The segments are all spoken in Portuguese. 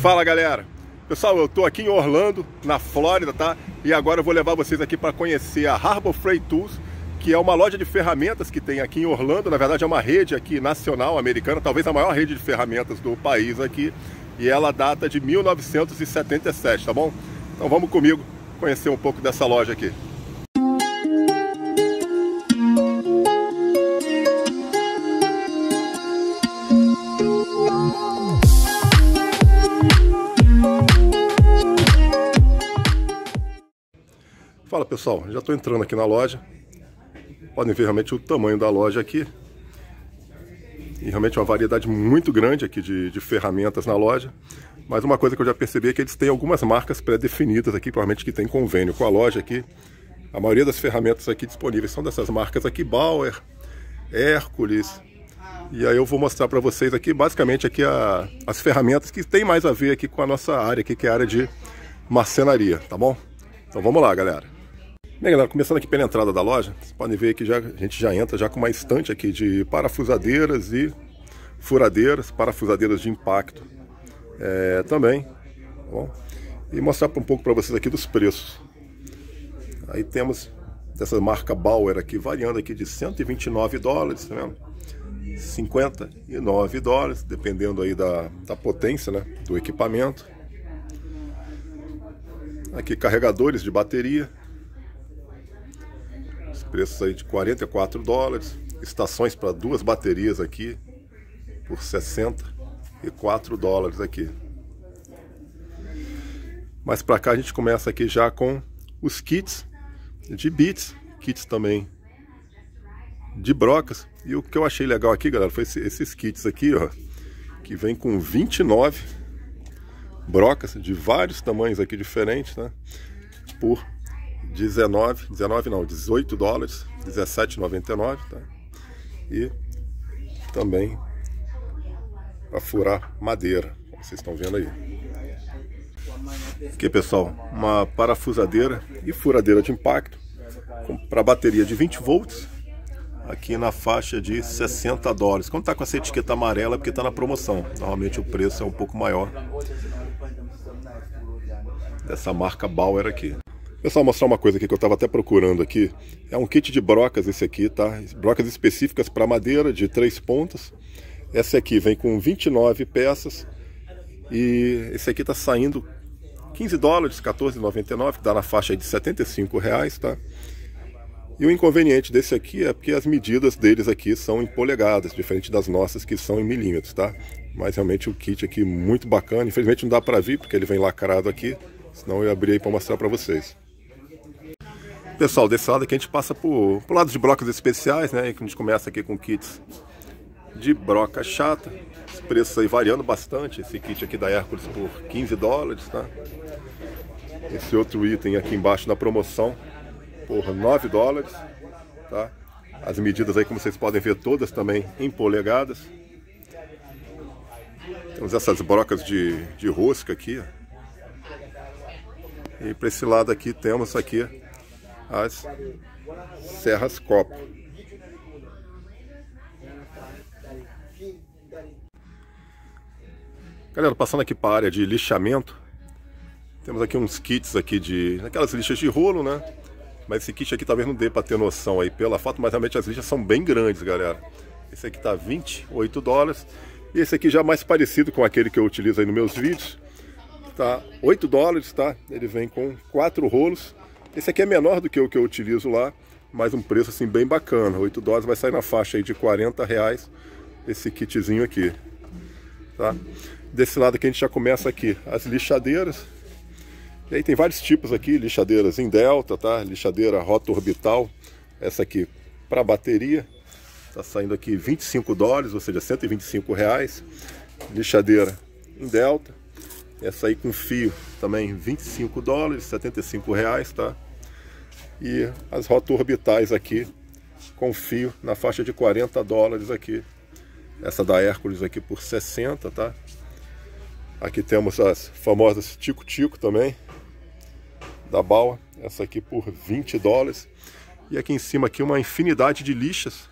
Fala galera! Pessoal, eu tô aqui em Orlando, na Flórida, tá? E agora eu vou levar vocês aqui para conhecer a Harbor Freight Tools, que é uma loja de ferramentas que tem aqui em Orlando. Na verdade é uma rede aqui nacional americana, talvez a maior rede de ferramentas do país aqui. E ela data de 1977, tá bom? Então vamos comigo conhecer um pouco dessa loja aqui. Fala pessoal, já estou entrando aqui na loja. Podem ver realmente o tamanho da loja aqui. E realmente uma variedade muito grande aqui de, de ferramentas na loja. Mas uma coisa que eu já percebi é que eles têm algumas marcas pré-definidas aqui, provavelmente que tem convênio com a loja aqui. A maioria das ferramentas aqui disponíveis são dessas marcas aqui, Bauer, Hércules. E aí eu vou mostrar para vocês aqui, basicamente aqui a, as ferramentas que tem mais a ver aqui com a nossa área aqui, que é a área de marcenaria, tá bom? Então vamos lá, galera. Bem, galera, começando aqui pela entrada da loja, vocês podem ver que já, a gente já entra já com uma estante aqui de parafusadeiras e furadeiras, parafusadeiras de impacto é, também, tá bom? E mostrar um pouco para vocês aqui dos preços. Aí temos dessa marca Bauer aqui, variando aqui de 129 dólares, tá vendo? 59 dólares, dependendo aí da, da potência, né, do equipamento. Aqui carregadores de bateria, Preços aí de 44 dólares. Estações para duas baterias aqui por 64 dólares aqui. Mas para cá a gente começa aqui já com os kits de bits, kits também de brocas. E o que eu achei legal aqui, galera, foi esses kits aqui, ó, que vem com 29 brocas de vários tamanhos aqui diferentes, né? Por 19, 19 não, 18 dólares, 17,99, tá? E também para furar madeira, como vocês estão vendo aí. Aqui, pessoal, uma parafusadeira e furadeira de impacto para bateria de 20 volts, aqui na faixa de 60 dólares. Quando está com essa etiqueta amarela é porque está na promoção. Normalmente o preço é um pouco maior dessa marca Bauer aqui. Pessoal, mostrar uma coisa aqui que eu estava até procurando aqui. É um kit de brocas esse aqui, tá? Brocas específicas para madeira de três pontas. Essa aqui vem com 29 peças. E esse aqui está saindo 15 dólares, 14,99, que dá na faixa de 75 reais, tá? E o inconveniente desse aqui é porque as medidas deles aqui são em polegadas, diferente das nossas que são em milímetros, tá? Mas realmente o kit aqui muito bacana. Infelizmente não dá para vir porque ele vem lacrado aqui, senão eu abri aí para mostrar para vocês. Pessoal, desse lado aqui a gente passa por, por lado de brocas especiais, né? A gente começa aqui com kits de broca chata. Os preços aí variando bastante. Esse kit aqui da Hércules por 15 dólares, tá? Esse outro item aqui embaixo na promoção por 9 dólares, tá? As medidas aí, como vocês podem ver, todas também em polegadas. Temos essas brocas de, de rosca aqui, ó. E para esse lado aqui temos aqui as serras copo. Galera, passando aqui para a área de lixamento, temos aqui uns kits aqui de aquelas lixas de rolo, né? Mas esse kit aqui talvez não dê para ter noção aí pela foto, mas realmente as lixas são bem grandes, galera. Esse aqui tá 28 dólares. E esse aqui já mais parecido com aquele que eu utilizo aí nos meus vídeos. Tá 8 dólares, tá? Ele vem com quatro rolos esse aqui é menor do que o que eu utilizo lá, mas um preço assim bem bacana. 8 doses vai sair na faixa aí de 40 reais esse kitzinho aqui. Tá? Desse lado aqui a gente já começa aqui as lixadeiras. E aí tem vários tipos aqui, lixadeiras em delta, tá? Lixadeira rota orbital, essa aqui para bateria, tá saindo aqui 25 dólares, ou seja, 125 reais. Lixadeira em delta, essa aí com fio também 25 dólares, 75 reais, tá? E as rotorbitais aqui com fio na faixa de 40 dólares aqui. Essa da Hércules aqui por 60, tá? Aqui temos as famosas Tico-Tico também, da Baua. Essa aqui por 20 dólares. E aqui em cima aqui uma infinidade de lixas.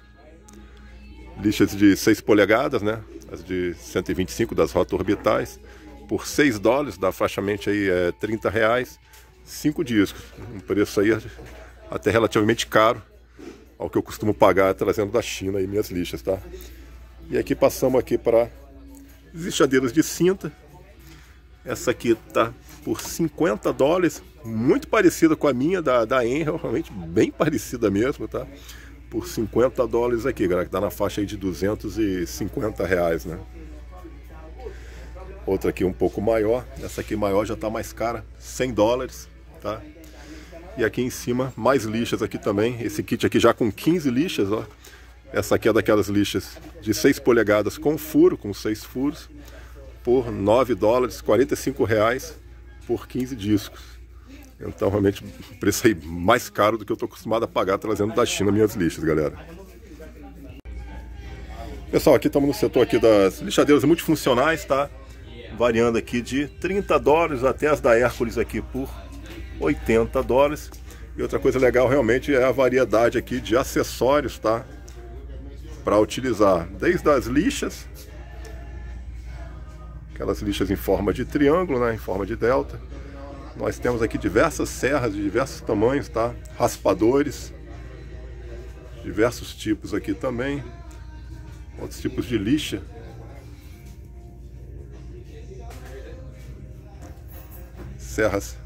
Lixas de 6 polegadas, né? As de 125 das rotorbitais por 6 dólares, dá faixamente aí é, 30 reais, 5 discos. Um preço aí até relativamente caro ao que eu costumo pagar trazendo da China aí minhas lixas, tá? E aqui passamos aqui para lixadeiras de cinta. Essa aqui tá por 50 dólares, muito parecida com a minha da, da Enel, realmente bem parecida mesmo, tá? Por 50 dólares aqui, galera, que tá na faixa aí de 250 reais, né? Outra aqui um pouco maior, essa aqui maior já tá mais cara, 100 dólares, tá? E aqui em cima, mais lixas aqui também. Esse kit aqui já com 15 lixas, ó. Essa aqui é daquelas lixas de 6 polegadas com furo, com 6 furos, por 9 dólares, 45 reais por 15 discos. Então, realmente, preço aí mais caro do que eu estou acostumado a pagar trazendo da China minhas lixas, galera. Pessoal, aqui estamos no setor aqui das lixadeiras multifuncionais, tá? Variando aqui de 30 dólares até as da Hércules aqui por 80 dólares. E outra coisa legal realmente é a variedade aqui de acessórios, tá? Para utilizar, desde as lixas, aquelas lixas em forma de triângulo, né? Em forma de delta. Nós temos aqui diversas serras de diversos tamanhos, tá? Raspadores, diversos tipos aqui também. Outros tipos de lixa. Serras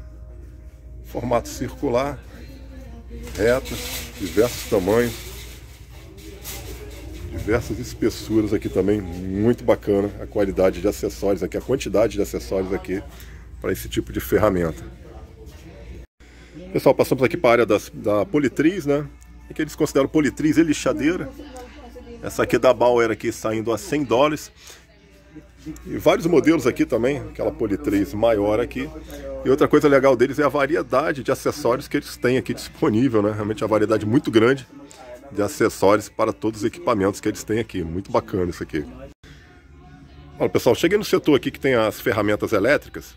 formato circular, retas, diversos tamanhos, diversas espessuras aqui também, muito bacana a qualidade de acessórios aqui, a quantidade de acessórios aqui para esse tipo de ferramenta. Pessoal, passamos aqui para a área das, da politriz, né? É que eles consideram politriz e lixadeira. Essa aqui é da Bauer aqui saindo a 100 dólares. E vários modelos aqui também, aquela politriz maior aqui. E outra coisa legal deles é a variedade de acessórios que eles têm aqui disponível, né? Realmente é uma variedade muito grande de acessórios para todos os equipamentos que eles têm aqui. Muito bacana isso aqui. Olha pessoal, cheguei no setor aqui que tem as ferramentas elétricas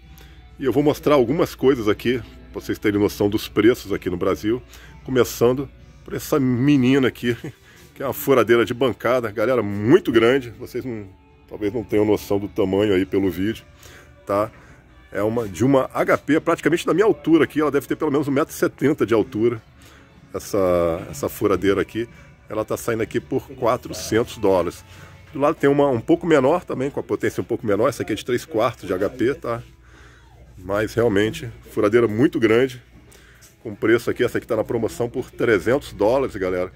e eu vou mostrar algumas coisas aqui para vocês terem noção dos preços aqui no Brasil. Começando por essa menina aqui, que é uma furadeira de bancada, galera, muito grande. Vocês não talvez não tenham noção do tamanho aí pelo vídeo, tá? É uma de uma HP praticamente da minha altura aqui, ela deve ter pelo menos 1,70m de altura, essa, essa furadeira aqui. Ela está saindo aqui por 400 dólares. Do lado tem uma um pouco menor também, com a potência um pouco menor, essa aqui é de 3 quartos de HP, tá? Mas realmente, furadeira muito grande, com preço aqui, essa aqui está na promoção por 300 dólares, galera,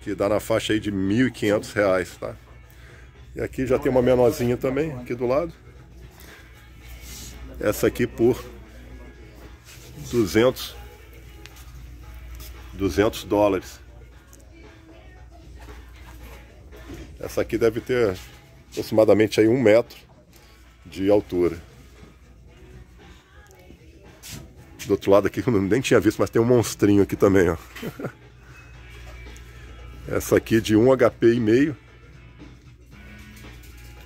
que dá na faixa aí de 1.500 reais, tá? E aqui já tem uma menorzinha também, aqui do lado. Essa aqui por 200, 200 dólares. Essa aqui deve ter aproximadamente aí um metro de altura. Do outro lado aqui, eu nem tinha visto, mas tem um monstrinho aqui também, ó. Essa aqui de 1 HP e meio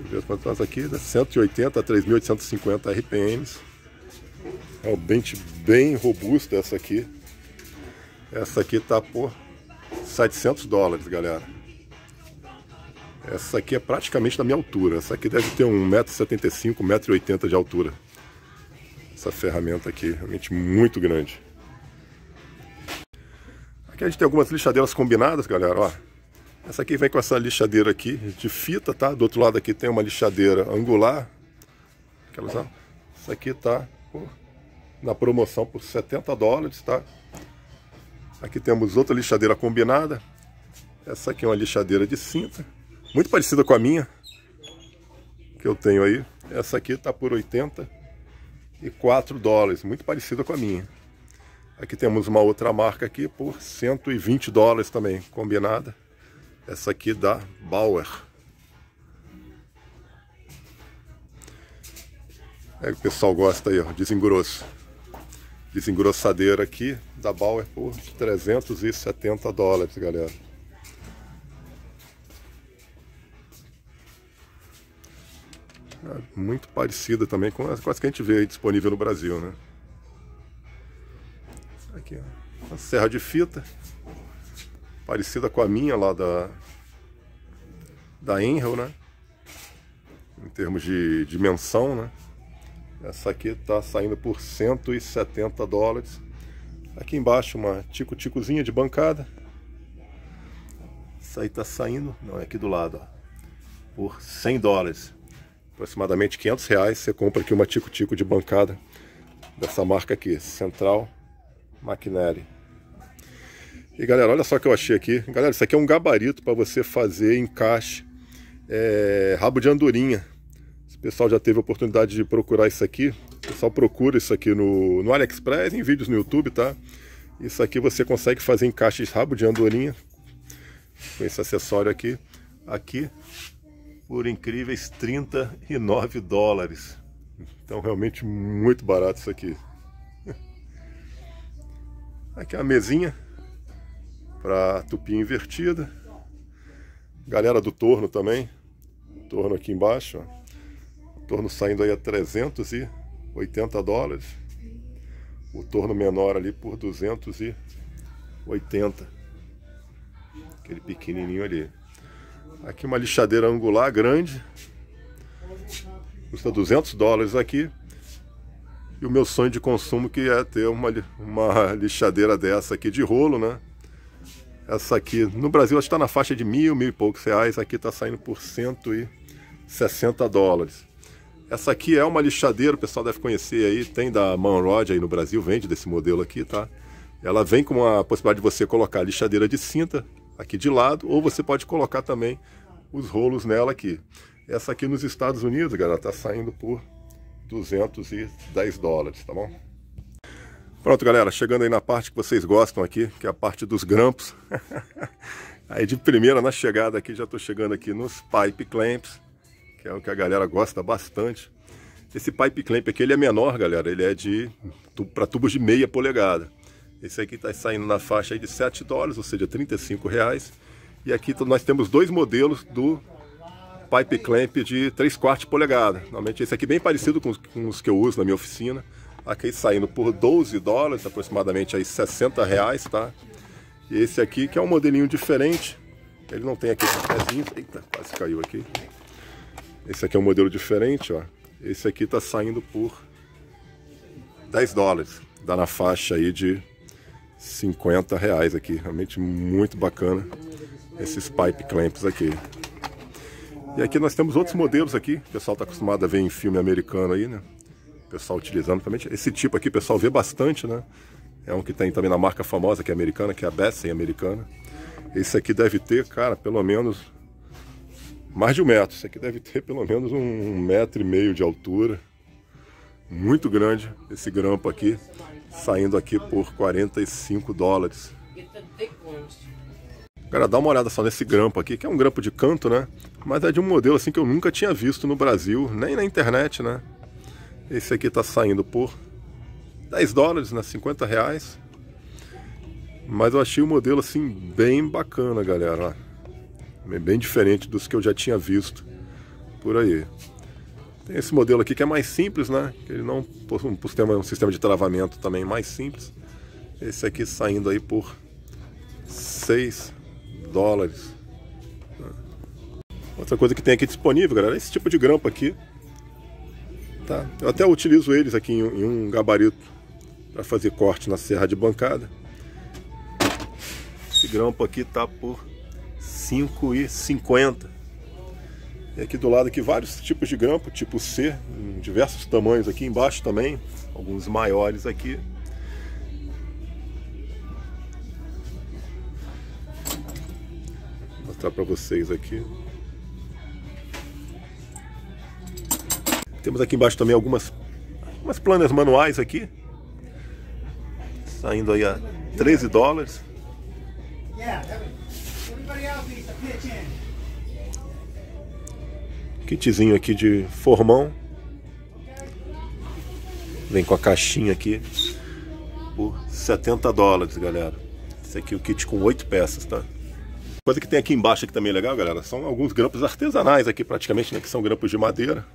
ver as quantas aqui, né? 180 a 3.850 RPMs. Realmente bem robusta essa aqui. Essa aqui tá por 700 dólares, galera. Essa aqui é praticamente da minha altura. Essa aqui deve ter 1,75m, 1,80m de altura. Essa ferramenta aqui, realmente muito grande. Aqui a gente tem algumas lixadeiras combinadas, galera, ó. Essa aqui vem com essa lixadeira aqui de fita, tá? Do outro lado aqui tem uma lixadeira angular. Aquelas, essa aqui tá na promoção por 70 dólares, tá? Aqui temos outra lixadeira combinada. Essa aqui é uma lixadeira de cinta, muito parecida com a minha que eu tenho aí. Essa aqui tá por 84 dólares, muito parecida com a minha. Aqui temos uma outra marca aqui por 120 dólares também, combinada. Essa aqui da Bauer. É, o pessoal gosta aí, ó, desengrosso. Desengrossadeira aqui da Bauer por 370 dólares, galera. É muito parecida também com as, com as que a gente vê disponível no Brasil, né? Aqui, ó. Uma serra de fita parecida com a minha lá da da Enel, né? Em termos de dimensão, né? Essa aqui está saindo por 170 dólares. Aqui embaixo uma tico-ticozinha de bancada. Essa aí está saindo, não, é aqui do lado, ó, por 100 dólares. Aproximadamente 500 reais. Você compra aqui uma tico-tico de bancada dessa marca aqui, Central Maquinary. E galera, olha só o que eu achei aqui. Galera, isso aqui é um gabarito para você fazer encaixe é, rabo de andorinha pessoal já teve a oportunidade de procurar isso aqui, o pessoal procura isso aqui no, no AliExpress, em vídeos no YouTube, tá? Isso aqui você consegue fazer encaixes rabo de andorinha com esse acessório aqui. Aqui, por incríveis 39 dólares. Então realmente muito barato isso aqui. Aqui é a mesinha para tupia invertida. Galera do torno também. Torno aqui embaixo, ó torno saindo aí a 380 dólares. O torno menor ali por 280. Aquele pequenininho ali. Aqui uma lixadeira angular grande. Custa 200 dólares aqui. E o meu sonho de consumo que é ter uma, uma lixadeira dessa aqui de rolo, né? Essa aqui, no Brasil está na faixa de mil, mil e poucos reais. Aqui está saindo por 160 dólares. Essa aqui é uma lixadeira, o pessoal deve conhecer aí, tem da Manrod aí no Brasil, vende desse modelo aqui, tá? Ela vem com a possibilidade de você colocar a lixadeira de cinta aqui de lado, ou você pode colocar também os rolos nela aqui. Essa aqui nos Estados Unidos, galera, tá saindo por 210 dólares, tá bom? Pronto, galera, chegando aí na parte que vocês gostam aqui, que é a parte dos grampos. aí de primeira, na chegada aqui, já estou chegando aqui nos pipe clamps que é o que a galera gosta bastante. Esse pipe clamp aqui ele é menor, galera, ele é de para tubos de meia polegada. Esse aqui está saindo na faixa de 7 dólares, ou seja, 35 reais. E aqui nós temos dois modelos do pipe clamp de 3 quartos polegada. Normalmente esse aqui é bem parecido com os, com os, que eu uso na minha oficina. Aqui saindo por 12 dólares, aproximadamente aí 60 reais, tá? E esse aqui que é um modelinho diferente. Ele não tem aqui esse pezinho. Eita, quase caiu aqui. Esse aqui é um modelo diferente, ó. Esse aqui tá saindo por 10 dólares. Dá na faixa aí de 50 reais aqui. Realmente muito bacana esses pipe clamps aqui. E aqui nós temos outros modelos aqui. O pessoal está acostumado a ver em filme americano aí, né? Pessoal utilizando também. Esse tipo aqui o pessoal vê bastante, né? É um que tem também na marca famosa que é americana, que é a Bessem americana. Esse aqui deve ter, cara, pelo menos mais de um metro. Isso aqui deve ter pelo menos um metro e meio de altura. Muito grande esse grampo aqui, saindo aqui por 45 dólares. Cara, dá uma olhada só nesse grampo aqui, que é um grampo de canto, né? Mas é de um modelo assim que eu nunca tinha visto no Brasil, nem na internet, né? Esse aqui tá saindo por 10 dólares, né? 50 reais. Mas eu achei o modelo assim bem bacana, galera. É bem diferente dos que eu já tinha visto por aí. Tem esse modelo aqui que é mais simples, né? Ele não possui um sistema, um sistema de travamento também mais simples. Esse aqui saindo aí por 6 dólares. Outra coisa que tem aqui disponível, galera, é esse tipo de grampo aqui. Tá? Eu até utilizo eles aqui em, um gabarito para fazer corte na serra de bancada. Esse grampo aqui tá por 5,50. E aqui do lado aqui vários tipos de grampo, tipo C, em diversos tamanhos aqui embaixo também, alguns maiores aqui. Vou mostrar para vocês aqui. Temos aqui embaixo também algumas umas planas manuais aqui. Saindo aí a 13 dólares. Kitzinho aqui de formão. Vem com a caixinha aqui por 70 dólares, galera. Esse aqui é o kit com 8 peças, tá? Coisa que tem aqui embaixo que também é legal, galera, são alguns grampos artesanais aqui praticamente, né? Que são grampos de madeira.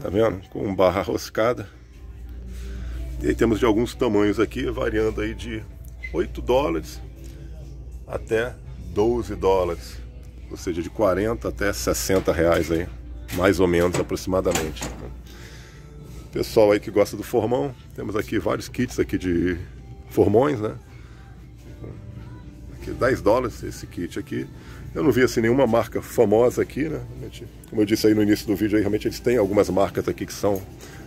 Tá vendo? Com barra roscada. E aí temos de alguns tamanhos aqui, variando aí de 8 dólares até 12 dólares, ou seja, de 40 até 60 reais aí, mais ou menos aproximadamente. Pessoal aí que gosta do formão, temos aqui vários kits aqui de formões, né? Aqui 10 dólares esse kit aqui. Eu não vi assim nenhuma marca famosa aqui, né? Como eu disse aí no início do vídeo, aí, realmente eles têm algumas marcas aqui que são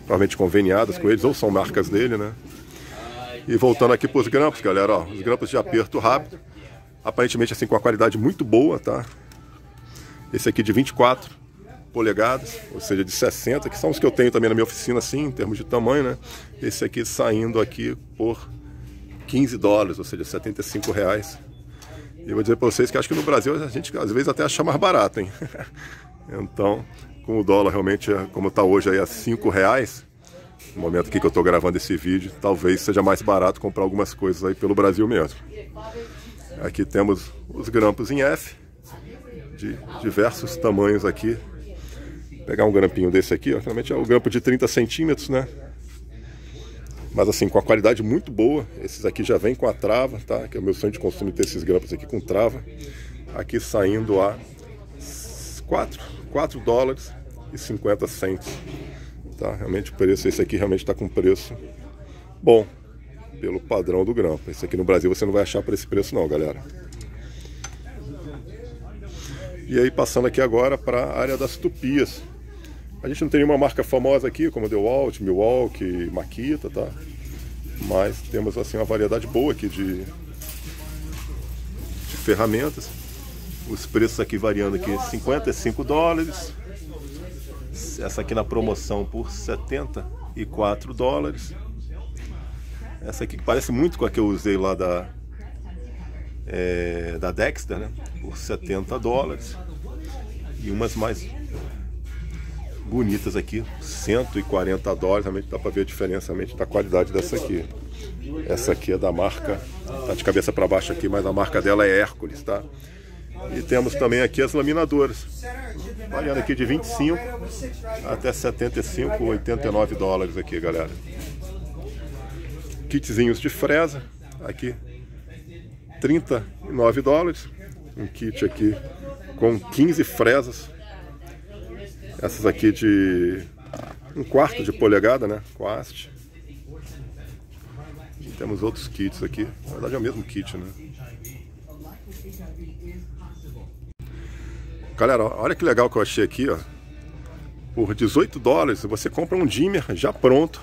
provavelmente conveniadas com eles, ou são marcas dele, né? E voltando aqui para os grampos, galera, ó, os grampos de aperto rápido, aparentemente assim com a qualidade muito boa, tá? Esse aqui de 24 polegadas, ou seja, de 60, que são os que eu tenho também na minha oficina, assim, em termos de tamanho, né? Esse aqui saindo aqui por 15 dólares, ou seja, 75 reais. E eu vou dizer para vocês que acho que no Brasil a gente às vezes até acha mais barato, hein? então, com o dólar realmente, como está hoje aí a 5 reais, no momento aqui que eu estou gravando esse vídeo, talvez seja mais barato comprar algumas coisas aí pelo Brasil mesmo. Aqui temos os grampos em F, de diversos tamanhos aqui, pegar um grampinho desse aqui, ó, realmente é o grampo de 30 centímetros, né? Mas assim, com a qualidade muito boa. Esses aqui já vem com a trava, tá? Que é o meu sonho de consumo ter esses grampos aqui com trava. Aqui saindo a 4, 4 dólares e 50 centos. Tá? Realmente o preço, esse aqui realmente está com preço bom. Pelo padrão do grampo. Esse aqui no Brasil você não vai achar por esse preço não, galera. E aí passando aqui agora para a área das tupias. A gente não tem nenhuma marca famosa aqui, como DeWalt, Milwaukee, Makita, tá? Mas temos assim uma variedade boa aqui de, de ferramentas. Os preços aqui variando aqui 55 dólares. Essa aqui na promoção por 74 dólares. Essa aqui que parece muito com a que eu usei lá da, é, da Dexter, né? Por 70 dólares. E umas mais bonitas aqui, 140 dólares, realmente dá para ver a diferença da qualidade dessa aqui. Essa aqui é da marca, tá de cabeça para baixo aqui, mas a marca dela é Hércules, tá? E temos também aqui as laminadoras, variando aqui de 25 até 75, 89 dólares aqui, galera. Kitzinhos de fresa, aqui 39 dólares, um kit aqui com 15 fresas essas aqui de um quarto de polegada, né? Quast. E temos outros kits aqui. Na verdade é o mesmo kit, né? Galera, olha que legal que eu achei aqui, ó. Por 18 dólares você compra um dimmer já pronto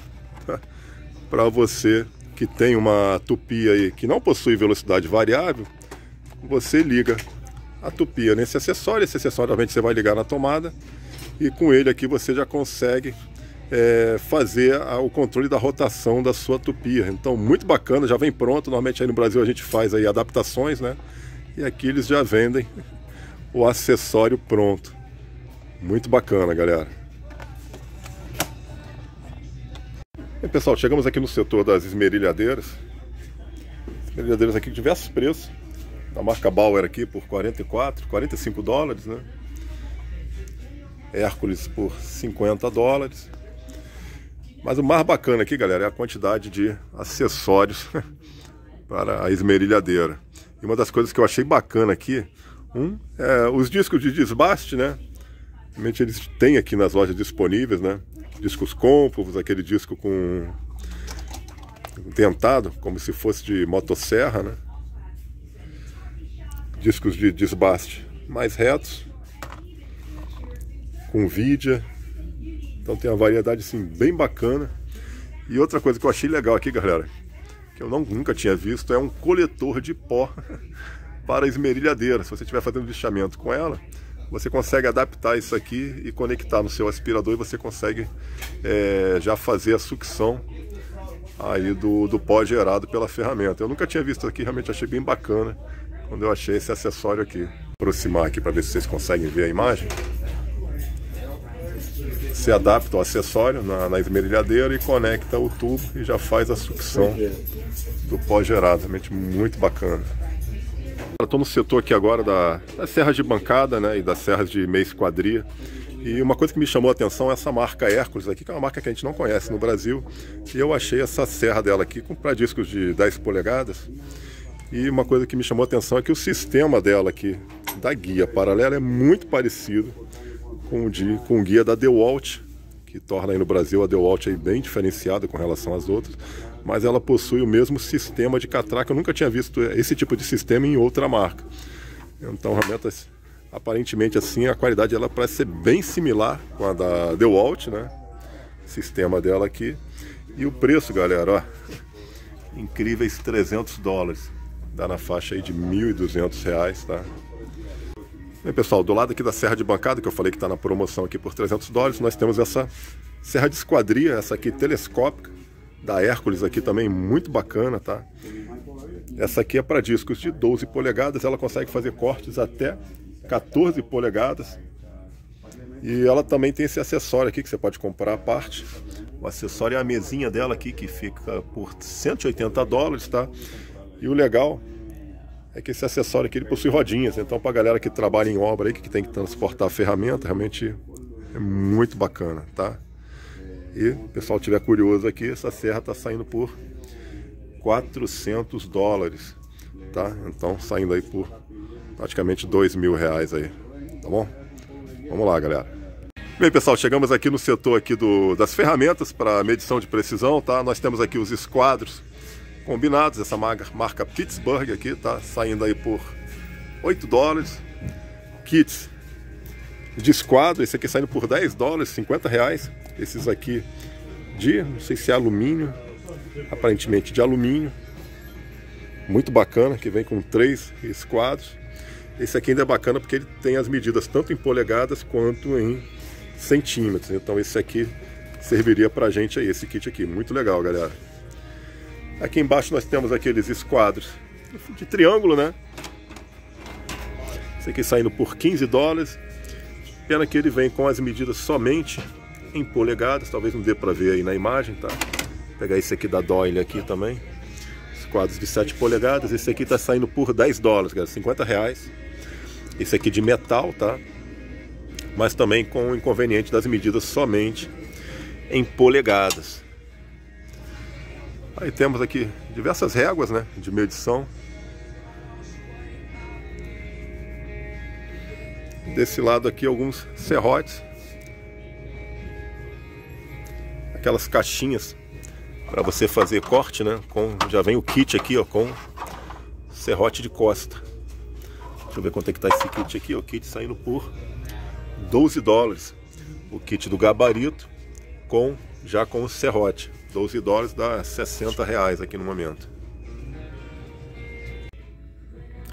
para você que tem uma tupia aí que não possui velocidade variável, você liga a tupia nesse acessório, esse acessório realmente você vai ligar na tomada e com ele aqui você já consegue é, fazer a, o controle da rotação da sua tupia. Então, muito bacana, já vem pronto. Normalmente aí no Brasil a gente faz aí adaptações, né? E aqui eles já vendem o acessório pronto. Muito bacana, galera. E, pessoal, chegamos aqui no setor das esmerilhadeiras. Esmerilhadeiras aqui de diversos preços. Da marca Bauer aqui por 44, 45 dólares, né? Hércules por 50 dólares. Mas o mais bacana aqui, galera, é a quantidade de acessórios para a esmerilhadeira. E uma das coisas que eu achei bacana aqui, um, é os discos de desbaste, né? Realmente eles têm aqui nas lojas disponíveis, né? Discos côncavos, aquele disco com dentado, como se fosse de motosserra, né? Discos de desbaste mais retos com Vidia. Então tem uma variedade assim bem bacana. E outra coisa que eu achei legal aqui, galera, que eu não, nunca tinha visto, é um coletor de pó para esmerilhadeira. Se você estiver fazendo lixamento com ela, você consegue adaptar isso aqui e conectar no seu aspirador e você consegue é, já fazer a sucção aí do, do pó gerado pela ferramenta. Eu nunca tinha visto aqui, realmente achei bem bacana quando eu achei esse acessório aqui. Vou aproximar aqui para ver se vocês conseguem ver a imagem se adapta o acessório na, na esmerilhadeira e conecta o tubo e já faz a sucção do pó gerado. Realmente muito bacana. Estou no setor aqui agora da, das serras de bancada né, e das serras de meia esquadria. E uma coisa que me chamou a atenção é essa marca Hércules aqui, que é uma marca que a gente não conhece no Brasil. E eu achei essa serra dela aqui com para discos de 10 polegadas. E uma coisa que me chamou a atenção é que o sistema dela aqui, da guia paralela, é muito parecido com de, com o guia da DeWalt, que torna aí no Brasil a DeWalt aí bem diferenciada com relação às outras, mas ela possui o mesmo sistema de catraca. Eu nunca tinha visto esse tipo de sistema em outra marca. Então, realmente, aparentemente assim, a qualidade ela parece ser bem similar com a da DeWalt, né? Sistema dela aqui. E o preço, galera, ó, incríveis 300 dólares. Dá na faixa aí de 1.200 reais, tá? Bem, pessoal, do lado aqui da serra de bancada, que eu falei que está na promoção aqui por 300 dólares, nós temos essa serra de esquadria, essa aqui telescópica, da Hércules aqui também, muito bacana, tá? Essa aqui é para discos de 12 polegadas, ela consegue fazer cortes até 14 polegadas. E ela também tem esse acessório aqui que você pode comprar à parte. O acessório é a mesinha dela aqui, que fica por 180 dólares, tá? E o legal é que esse acessório aqui ele possui rodinhas, então para a galera que trabalha em obra aí, que tem que transportar ferramenta, realmente é muito bacana, tá? E o pessoal tiver curioso aqui, essa serra está saindo por 400 dólares, tá? Então saindo aí por praticamente 2 mil reais aí, tá bom? Vamos lá, galera. Bem, pessoal, chegamos aqui no setor aqui do, das ferramentas para medição de precisão, tá? Nós temos aqui os esquadros combinados, essa marca, Pittsburgh aqui, tá saindo aí por 8 dólares. Kits de esquadro, esse aqui saindo por 10 dólares, 50 reais. Esses aqui de, não sei se é alumínio, aparentemente de alumínio. Muito bacana, que vem com três esquadros. Esse aqui ainda é bacana porque ele tem as medidas tanto em polegadas quanto em centímetros. Então esse aqui serviria pra gente aí, esse kit aqui. Muito legal, galera. Aqui embaixo nós temos aqueles esquadros de triângulo, né? Esse aqui saindo por 15 dólares. Pena que ele vem com as medidas somente em polegadas, talvez não dê para ver aí na imagem, tá? Vou pegar esse aqui da Doyle aqui também. Os quadros de 7 polegadas. Esse aqui tá saindo por 10 dólares, galera, 50 reais. Esse aqui de metal, tá? Mas também com o inconveniente das medidas somente em polegadas. Aí temos aqui diversas réguas né, de medição. Desse lado aqui alguns serrotes. Aquelas caixinhas para você fazer corte, né? Com, já vem o kit aqui, ó, com serrote de costa. Deixa eu ver quanto é que tá esse kit aqui. O kit saindo por 12 dólares. O kit do gabarito com já com o serrote. 12 dólares dá 60 reais aqui no momento.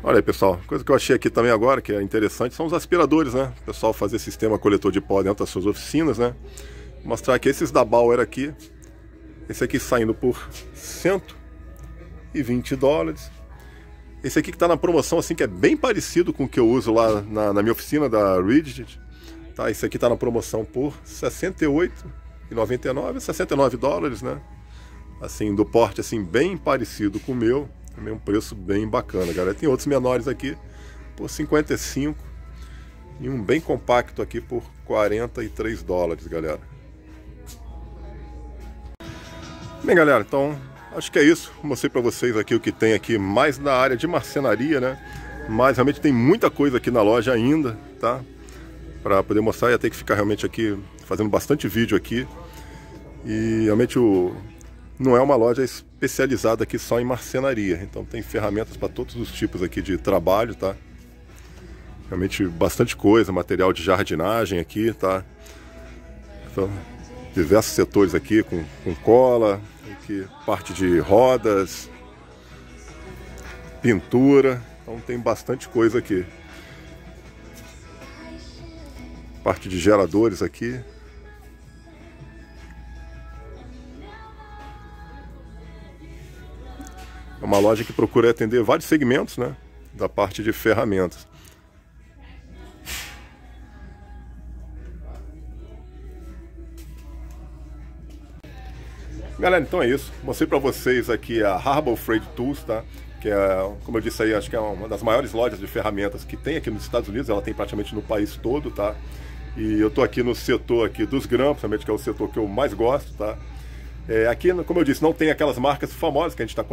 Olha aí, pessoal, coisa que eu achei aqui também agora, que é interessante, são os aspiradores, né? O pessoal fazer sistema coletor de pó dentro das suas oficinas, né? Vou mostrar aqui esses da Bauer aqui. Esse aqui saindo por 120 dólares. Esse aqui que está na promoção, assim, que é bem parecido com o que eu uso lá na, na minha oficina da Rigid. Tá, esse aqui está na promoção por 68 99, 69 dólares, né? Assim, do porte assim bem parecido com o meu, também um preço bem bacana, galera. Tem outros menores aqui por 55 e um bem compacto aqui por 43 dólares, galera. Bem, galera, então acho que é isso. Mostrei para vocês aqui o que tem aqui mais na área de marcenaria, né? Mas realmente tem muita coisa aqui na loja ainda, tá? Para poder mostrar, ia ter que ficar realmente aqui fazendo bastante vídeo aqui. E realmente o, não é uma loja especializada aqui só em marcenaria. Então tem ferramentas para todos os tipos aqui de trabalho, tá? Realmente bastante coisa, material de jardinagem aqui, tá? Então, diversos setores aqui com, com cola, aqui, parte de rodas, pintura. Então tem bastante coisa aqui. Parte de geradores aqui. É uma loja que procura atender vários segmentos, né? Da parte de ferramentas. Galera, então é isso. Mostrei para vocês aqui a Harbor Freight Tools, tá? Que é, como eu disse aí, acho que é uma das maiores lojas de ferramentas que tem aqui nos Estados Unidos. Ela tem praticamente no país todo, tá? E eu tô aqui no setor aqui dos grampos, realmente que é o setor que eu mais gosto, tá? É, aqui, como eu disse, não tem aquelas marcas famosas que a gente está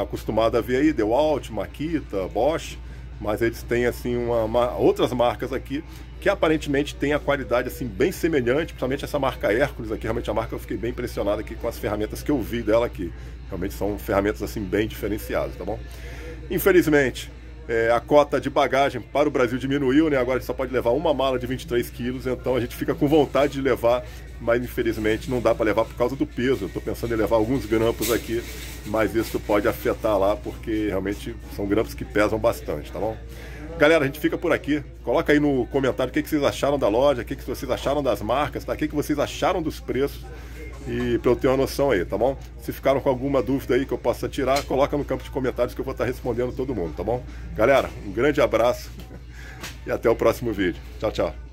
acostumado a ver aí, DeWalt, Makita, Bosch, mas eles têm assim uma, uma, outras marcas aqui que aparentemente tem a qualidade assim bem semelhante, principalmente essa marca Hércules aqui, realmente a marca eu fiquei bem impressionado aqui com as ferramentas que eu vi dela aqui. Realmente são ferramentas assim bem diferenciadas, tá bom? Infelizmente, é, a cota de bagagem para o Brasil diminuiu, né? Agora só pode levar uma mala de 23 quilos, então a gente fica com vontade de levar, mas infelizmente não dá para levar por causa do peso. Estou pensando em levar alguns grampos aqui, mas isso pode afetar lá, porque realmente são grampos que pesam bastante, tá bom? Galera, a gente fica por aqui. Coloca aí no comentário o que, que vocês acharam da loja, o que, que vocês acharam das marcas, tá? o que, que vocês acharam dos preços e para eu ter uma noção aí, tá bom? Se ficaram com alguma dúvida aí que eu possa tirar, coloca no campo de comentários que eu vou estar respondendo todo mundo, tá bom? Galera, um grande abraço e até o próximo vídeo. Tchau, tchau.